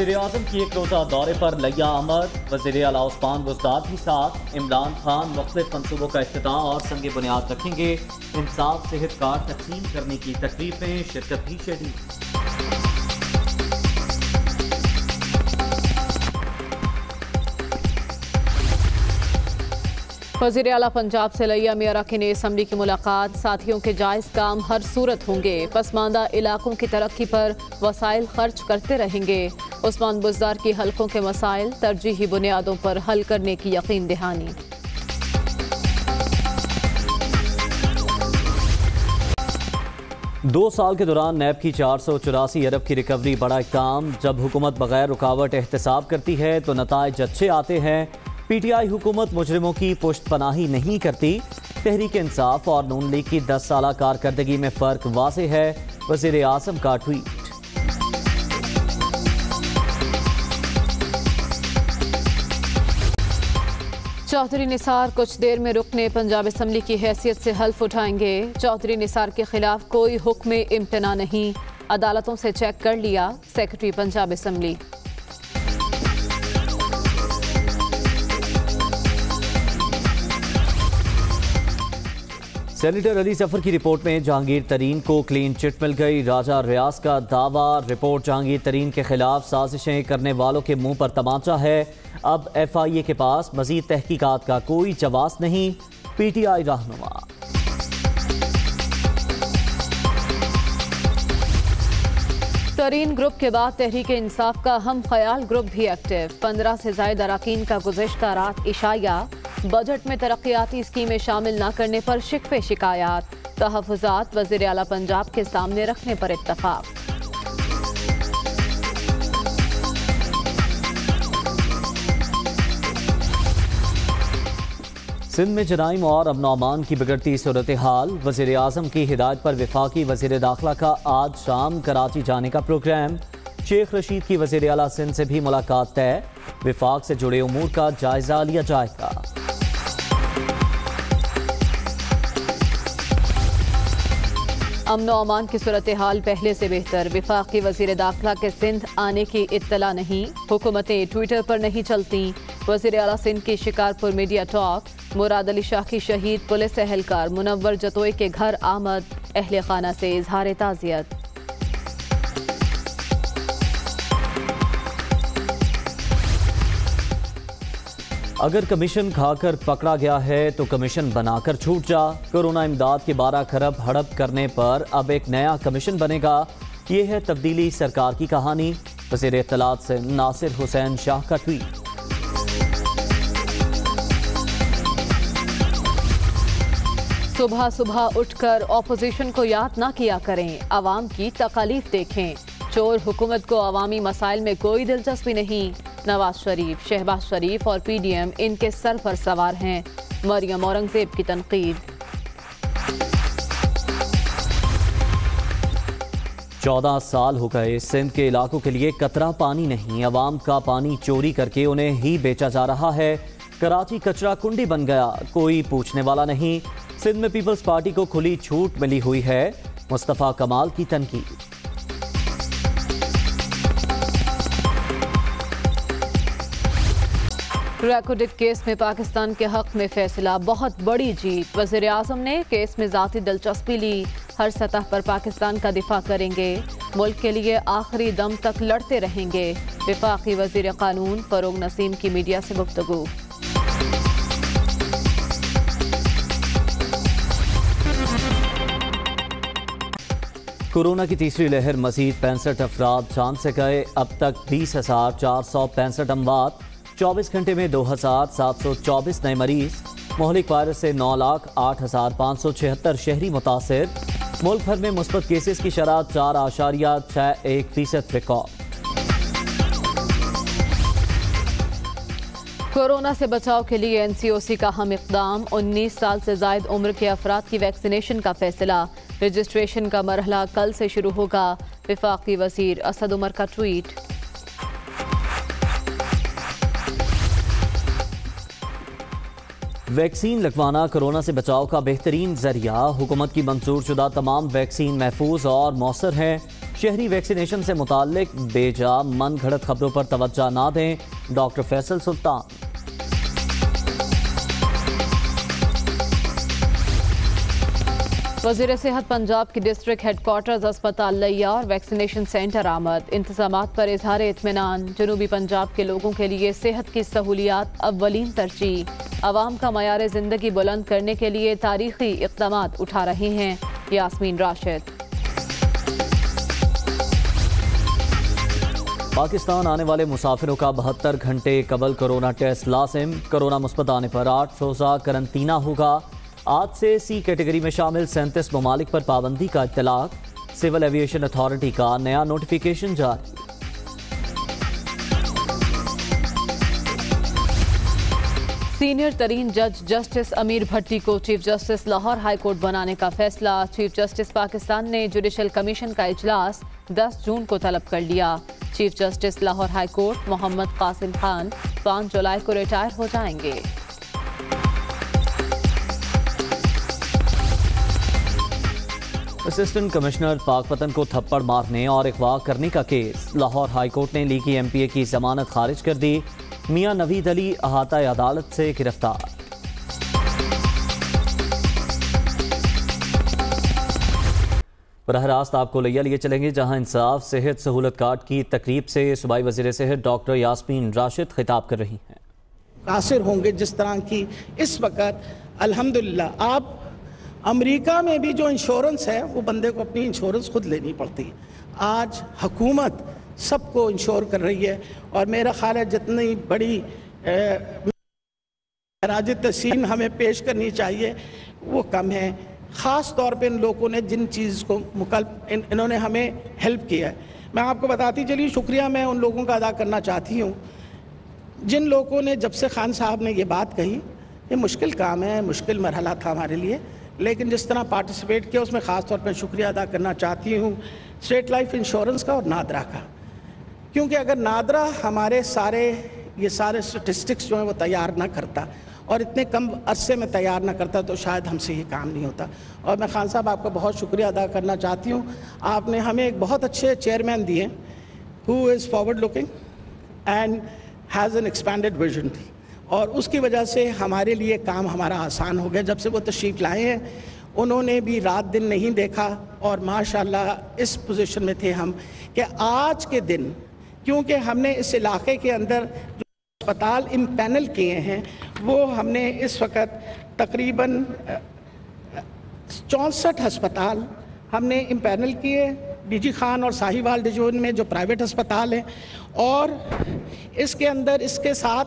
वज़ीर अजम की एक रोज़ा दौरे पर लिया अमर। वज़ीर अला उस्मान बुजदार भी साथ। इमरान खान मुख्तलिफ़ मनसूबों का अफ्ताह और संग बुनियाद रखेंगे। इंसाफ सेहत कार्ड तकसीम करने की तकरीब में शिरकत भी शेड्यूल वज़ीर अला पंजाब से लिया की नई असम्बली की मुलाकात। साथियों के जायज़ काम हर सूरत होंगे। पसमानदा इलाकों की तरक्की पर वसाइल खर्च करते रहेंगे। उस्मान बुजदार की हलकों के मसाइल, तरजीही बुनियादों पर हल करने की यकीन दहानी। दो साल के दौरान नैब की चार सौ चौरासी अरब की रिकवरी बड़ा इकदाम। जब हुकूमत बगैर रुकावट एहतसाब करती है तो नतज अच्छे आते हैं। पीटीआई हुकूमत मुजरिमों की पुष्ट पनाही नहीं करती। तहरीक इंसाफ और नून लीग की दस साल कारकर्दगी में फ़र्क वाजे है। वज़ीर आज़म का ट्वीट। चौधरी निसार कुछ देर में रुकने पंजाब असम्बली की हैसियत से हल्फ उठाएँगे। चौधरी निसार के खिलाफ कोई हुक्म इम्तना नहीं। अदालतों से चेक कर लिया secretary Punjab assembly. Senator Ali Safar की रिपोर्ट में जहांगीर तरीन को क्लीन चिट मिल गई। राजा रियाज का दावा, रिपोर्ट जहांगीर तरीन के खिलाफ साजिशें करने वालों के मुँह पर तमाचा है। अब एफ़ आई ए के पास मजीद तहकीकात का कोई जवाब नहीं। पी टी आई रहनुमा। तरीन ग्रुप के बाद तहरीक इंसाफ का हम ख्याल ग्रुप भी एक्टिव। पंद्रह से जायद अरकान का गुजशत रात इशाया बजट में तरक्याती स्कीमें शामिल न करने पर शिकवे शिकायत। तहफात वज़ीर अला पंजाब के सामने रखने पर इतफाक़ सिंध में जराइम और अमनौमान की बिगड़ती सूरत हाल। वज़ीर अजम की हिदायत पर विफाकी वज़ीर दाखिला का आज शाम कराची जाने का प्रोग्राम। शेख रशीद की वज़ीर अला सिंध से भी मुलाकात तय। विफाक से जुड़े उमूर का जायजा लिया जाएगा। अमन अमान की सूरत हाल पहले से बेहतर। विफाकी वज़ीर दाखिला के सिंध आने की इतला नहीं। हुकूमतें ट्विटर पर नहीं चलती। वज़ीर अला सिंध की शिकारपुर मीडिया टॉक, मुराद अली शाह की शहीद पुलिस अहलकार मुनवर जतोई के घर आमद। अहल खाना से इजहार ताज़ियत। अगर कमीशन खाकर पकड़ा गया है तो कमीशन बनाकर छूट जा। कोरोना इमदाद के बारह खरब हड़प करने पर अब एक नया कमीशन बनेगा। ये है तब्दीली सरकार की कहानी। वज़ीर इतलात से नासिर हुसैन शाह का ट्वीट। सुबह सुबह उठकर ऑपोजिशन को याद ना किया करें। आवाम की तकालीफ देखें। चोर हुकूमत को अवामी मसाइल में कोई दिलचस्पी नहीं। नवाज़ शरीफ, शहबाज शरीफ और पीडीएम इनके सर पर सवार हैं। मरियम औरंगज़ेब की तनकीद। चौदह साल हो गए सिंध के इलाकों के लिए कतरा पानी नहीं, अवाम का पानी चोरी करके उन्हें ही बेचा जा रहा है। कराची कचरा कुंडी बन गया, कोई पूछने वाला नहीं। सिंध में पीपल्स पार्टी को खुली छूट मिली हुई है। मुस्तफ़ा कमाल की तनकीद। रेकोडिक केस में पाकिस्तान के हक में फैसला, बहुत बड़ी जीत। वज़ीर आज़म ने केस में जाती दिलचस्पी ली। हर सतह पर पाकिस्तान का दिफा करेंगे। मुल्क के लिए आखिरी दम तक लड़ते रहेंगे। विफाकी वज़ीर कानून फरोग नसीम की मीडिया से गुफ्तगू। कोरोना की तीसरी लहर मजीद पैंसठ अफराद जान से गए। अब तक बीस हज़ार चार सौ पैंसठ अमवात। चौबीस घंटे में दो हज़ार सात सौ चौबीस नए मरीज़ मोहलिक वायरस से नौ लाख आठ हज़ार पाँच सौ छिहत्तर शहरी मुतासर। मुल्क भर में मुस्बत केसेस की शराह चार आशारिया छः एक फ़ीसद रिकॉर्ड। कोरोना से बचाव के लिए एनसीओसी का हम इकदाम। 19 साल से जायद उम्र के अफराद की वैक्सीनेशन का फैसला। रजिस्ट्रेशन का मरहला कल से शुरू होगा, विफाकी वज़ीर असद उमर का ट्वीट। वैक्सीन लगवाना कोरोना से बचाव का बेहतरीन ज़रिया। हुकूमत की मंजूर शुदा तमाम वैक्सीन महफूज और मौसर हैं। शहरी वैक्सीनेशन से मुतल बेजा मन घड़त खबरों पर तोज्जा ना दें। डॉक्टर फैसल सुल्तान। वज़ीर सेहत पंजाब की डिस्ट्रिक्ट हेडकोार्टर्स अस्पताल लिया और वैक्सीनेशन सेंटर आमद। इंतज़ाम पर इजहार इतमान जनूबी पंजाब के लोगों के लिए सेहत की सहूलियात अव्वलीन तरजीह। आवाम का मैार ज़िंदगी बुलंद करने के लिए तारीखी इकदाम उठा रहे हैं, यासमीन राशिद। पाकिस्तान आने वाले मुसाफिरों का बहत्तर घंटे कबल कोरोना टेस्ट लाजिम। कोरोना मुस्बत आने पर आठ रोज़ा करंतना होगा। आज से सी कैटेगरी में शामिल सैंतीस ममालिक पर पाबंदी का इतलाक सिविल एविएशन अथॉरिटी का नया नोटिफिकेशन जारी। सीनियर तरीन जज जस्टिस अमीर भट्टी को chief justice Lahore high court बनाने का फैसला। चीफ जस्टिस पाकिस्तान ने जुडिशल कमीशन का इजलास 10 जून को तलब कर लिया। Chief justice Lahore high court Mohammad Qasim Khan 5 जुलाई को रिटायर हो जाएँगे। असिस्टेंट कमिश्नर पाकपतन को थप्पड़ मारने और अगवा करने का केस। लाहौर हाईकोर्ट ने ली की एम पी ए की जमानत खारिज कर दी। मियाँ नवीद अली अहाता अदालत से गिरफ़्तार। बरह रास्त आपको लिया लिए चलेंगे, जहाँ इंसाफ, सेहत सहूलत कार्ड की तकरीब से सूबाई वज़ीर सेहत डॉक्टर यासमीन राशिद खिताब कर रही हैं। होंगे जिस तरह की इस वक्त, अल्हम्दुलिल्लाह, आप अमेरिका में भी जो इंश्योरेंस है वो बंदे को अपनी इंश्योरेंस खुद लेनी पड़ती है। आज हुकूमत सबको इंश्योर कर रही है और मेरा ख्याल है जितनी बड़ी राज तसीम हमें पेश करनी चाहिए वो कम है। ख़ास तौर पे इन लोगों ने जिन चीज़ को मुकल इन, इन्होंने हमें हेल्प किया है। मैं आपको बताती चलिए शुक्रिया मैं उन लोगों का अदा करना चाहती हूँ। जिन लोगों ने जब से खान साहब ने ये बात कही ये मुश्किल काम है मुश्किल मरहला था हमारे लिए। लेकिन जिस तरह पार्टिसिपेट किया, उसमें ख़ास तौर पर शुक्रिया अदा करना चाहती हूँ स्टेट लाइफ इंश्योरेंस का और नादरा का। क्योंकि अगर नादरा हमारे सारे, ये सारे स्टेटिस्टिक्स जो हैं वो तैयार ना करता और इतने कम अरसे में तैयार ना करता तो शायद हमसे ये काम नहीं होता। और मैं खान साहब, आपका बहुत शुक्रिया अदा करना चाहती हूँ। आपने हमें एक बहुत अच्छे चेयरमैन दिए who is forward looking and has an expanded vision और उसकी वजह से हमारे लिए काम हमारा आसान हो गया। जब से वो तशरीफ़ लाए हैं, उन्होंने भी रात दिन नहीं देखा और माशाल्लाह इस पोजीशन में थे हम कि आज के दिन, क्योंकि हमने इस इलाके के अंदर जो अस्पताल इम्पैनल किए हैं, वो हमने इस वक्त तकरीबन, चौंसठ अस्पताल हमने इम्पैनल किए। डीजी खान और साहिवाल डिजोन में जो प्राइवेट अस्पताल हैं और इसके अंदर, इसके साथ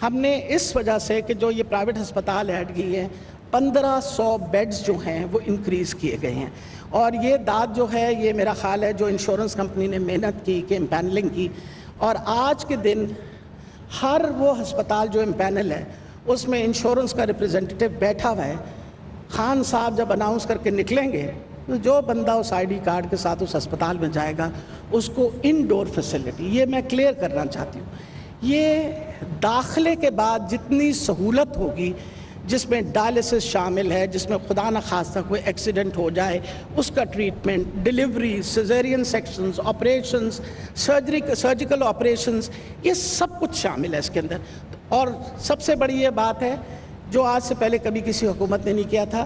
हमने इस वजह से कि जो ये प्राइवेट अस्पताल ऐड की हैं, पंद्रह सौ बेड्स जो हैं, वो इंक्रीज़ किए गए हैं। और ये दाद जो है, ये मेरा ख्याल है, जो इंश्योरेंस कंपनी ने मेहनत की, कि इम्पैनलिंग की। और आज के दिन हर वो अस्पताल जो एम्पैनल है, उसमें इंश्योरेंस का रिप्रेजेंटेटिव बैठा हुआ है। खान साहब जब अनाउंस करके निकलेंगे तो जो बंदा उस आईडी कार्ड के साथ उस अस्पताल में जाएगा, उसको इनडोर फैसिलिटी ये मैं क्लियर करना चाहती हूँ। ये दाखिले के बाद जितनी सहूलत होगी, जिसमें डायलिसिस शामिल है, जिसमें खुदा न खास्ता कोई एक्सीडेंट हो जाए, उसका treatment delivery caesarean sections operations surgery surgical operations ये सब कुछ शामिल है इसके अंदर। और सबसे बड़ी ये बात है, जो आज से पहले कभी किसी हुकूमत ने नहीं किया था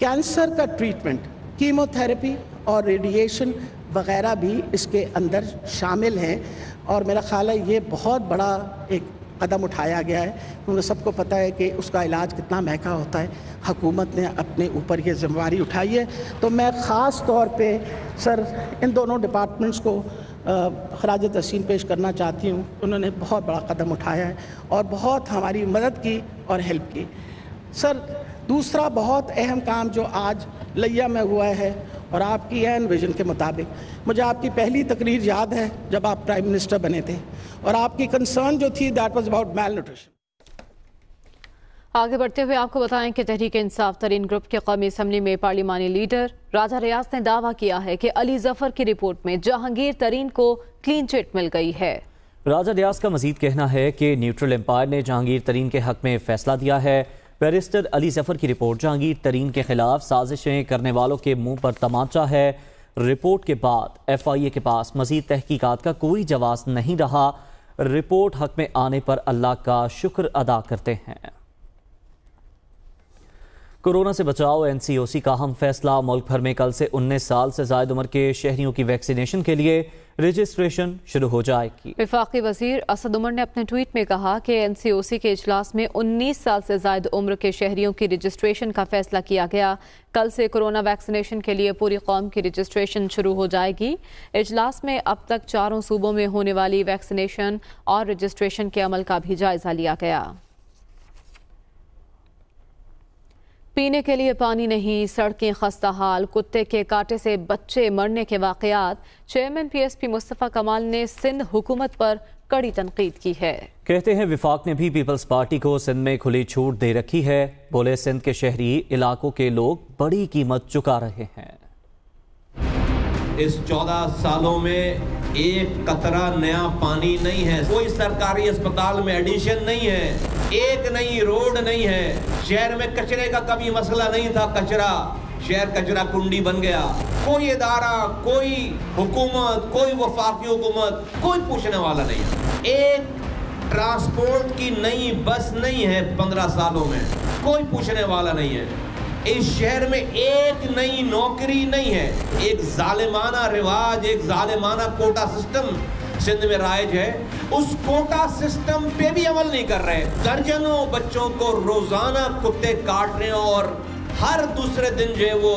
कैंसर का ट्रीटमेंट कीमोथेरेपी और रेडिएशन वगैरह भी इसके अंदर शामिल हैं। और मेरा ख्याल है ये बहुत बड़ा एक कदम उठाया गया है। क्योंकि सबको पता है कि उसका इलाज कितना महँगा होता है। हकूमत ने अपने ऊपर ये जिम्मेवारी उठाई है। तो मैं ख़ास तौर पे सर, इन दोनों डिपार्टमेंट्स को खराज तसीम पेश करना चाहती हूँ। उन्होंने बहुत बड़ा कदम उठाया है और बहुत हमारी मदद की और हेल्प की। सर दूसरा बहुत अहम काम जो आज लिया में हुआ है और आपकी एन विजन के मुताबिक मुझे आपकी पहली तकरीर याद है जब आप प्राइम मिनिस्टर बने थे और आपकी कंसर्न जो थी that was about mail nutrition आगे बढ़ते हुए आपको बताएँ कि तहरीक इंसाफ तरीन ग्रुप के कौमी असम्बली में पार्लिमानी लीडर राजा रियाज ने दावा किया है कि अली ज़फ़र की रिपोर्ट में जहांगीर तरीन को क्लीन चिट मिल गई है। राजा रियाज का मजीद कहना है कि न्यूट्रल एम्पायर ने जहांगीर तरीन के हक में फैसला दिया है। बैरिस्टर अली ज़फ़र की रिपोर्ट, जहांगीर तरीन के खिलाफ साजिशें करने वालों के मुँह पर तमाचा है। रिपोर्ट के बाद एफ़ आई ए के पास मजीद तहकीकात का कोई जवाब नहीं रहा। रिपोर्ट हक में आने पर अल्लाह का शुक्र अदा करते हैं। कोरोना से बचाव, एनसीओसी का हम फैसला। मुल्क भर में कल से 19 साल से जायद उम्र के शहरियों की वैक्सीनेशन के लिए रजिस्ट्रेशन शुरू हो जाएगी। विफाकी वज़ीर असद उमर ने अपने ट्वीट में कहा कि एनसीओसी के इजलास में 19 साल से जायद उम्र के शहरियों की रजिस्ट्रेशन का फैसला किया गया। कल से कोरोना वैक्सीनेशन के लिए पूरी कौम की रजिस्ट्रेशन शुरू हो जाएगी। इजलास में अब तक चारों सूबों में होने वाली वैक्सीनेशन और रजिस्ट्रेशन के अमल का भी जायजा लिया गया। पीने के लिए पानी नहीं सड़कें खस्ता हाल कुत्ते के काटे से बच्चे मरने के वाकयात। चेयरमैन पीएसपी मुस्तफ़ा कमाल ने सिंध हुकूमत पर कड़ी तनकीद की है। कहते हैं विफाक ने भी पीपल्स पार्टी को सिंध में खुली छूट दे रखी है। बोले सिंध के शहरी इलाकों के लोग बड़ी कीमत चुका रहे हैं। इस चौदह सालों में एक कतरा नया पानी नहीं है। कोई सरकारी अस्पताल में एडिशन नहीं है। एक नई रोड नहीं है। शहर में कचरे का कभी मसला नहीं था, कचरा। शहर कचरा कुंडी बन गया। कोई इदारा, कोई हुकूमत, कोई वफाकी हुकूमत कोई पूछने वाला नहीं है। एक ट्रांसपोर्ट की नई बस नहीं है पंद्रह सालों में। कोई पूछने वाला नहीं है। इस शहर में एक नई नौकरी नहीं है। एक जालिमाना रिवाज, एक जालिमाना कोटा सिस्टम। सिंध में राइज है। उस कोटा सिस्टम पे भी अमल नहीं कर रहे। दर्जनों बच्चों को रोज़ाना कुत्ते काट रहे हैं और हर दूसरे दिन जो है वो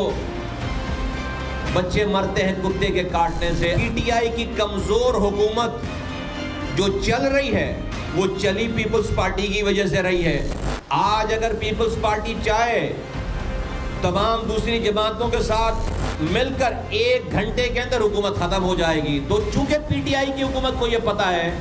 बच्चे मरते हैं कुत्ते के काटने से। पीटीआई की कमज़ोर हुकूमत जो चल रही है, वो चली पीपल्स पार्टी की वजह से रही है। आज अगर पीपल्स पार्टी चाहे, तमाम दूसरी जमातों के साथ मिलकर एक घंटे के अंदर हुकूमत खत्म हो जाएगी। तो चूँकि पीटीआई की हुकूमत को यह पता है